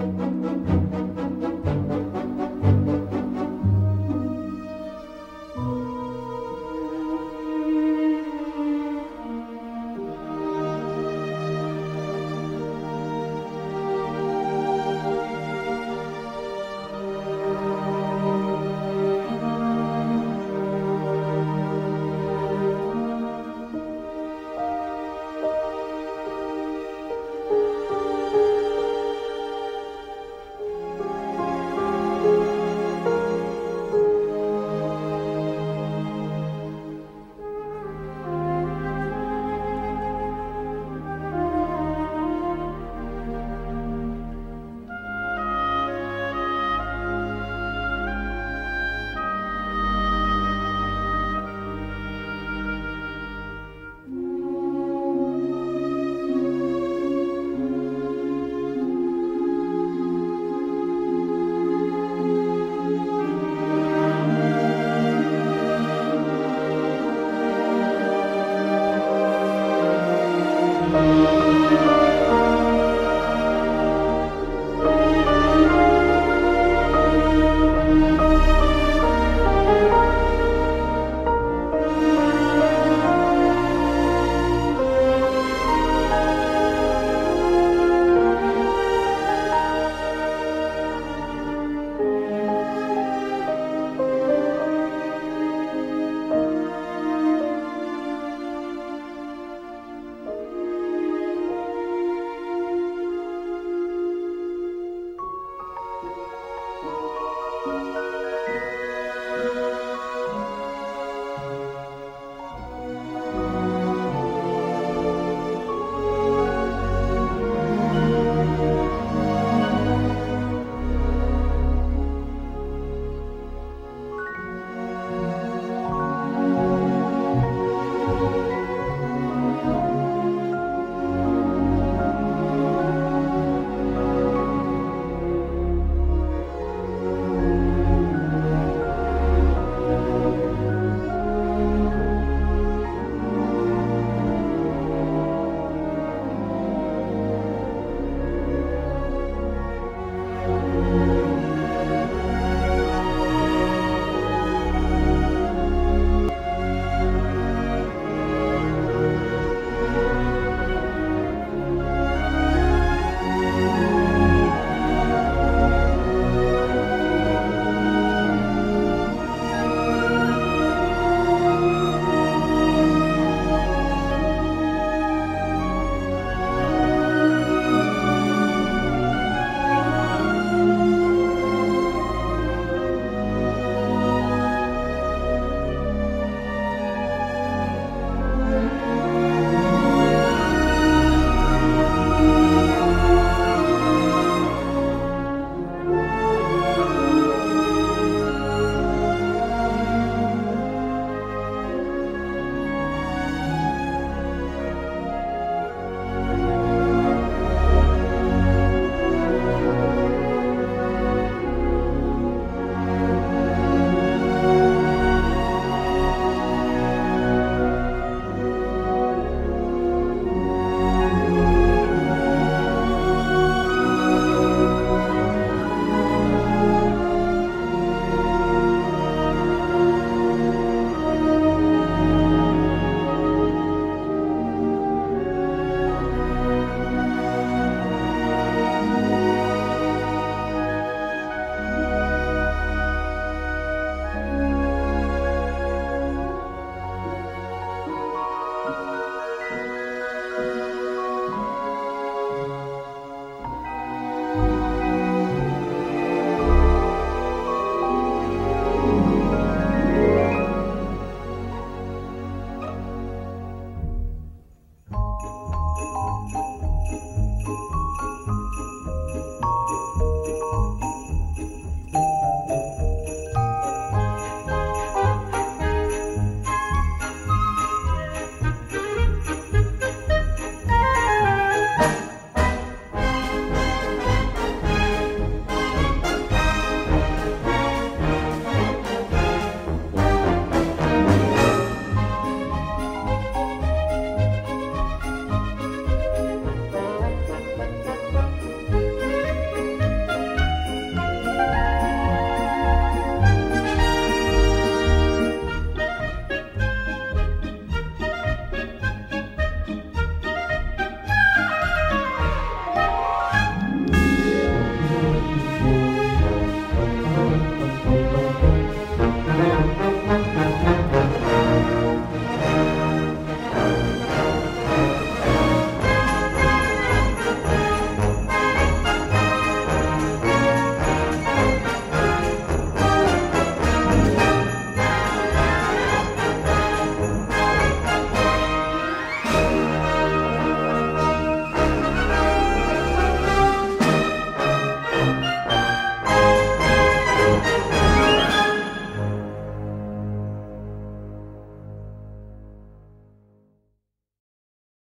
Música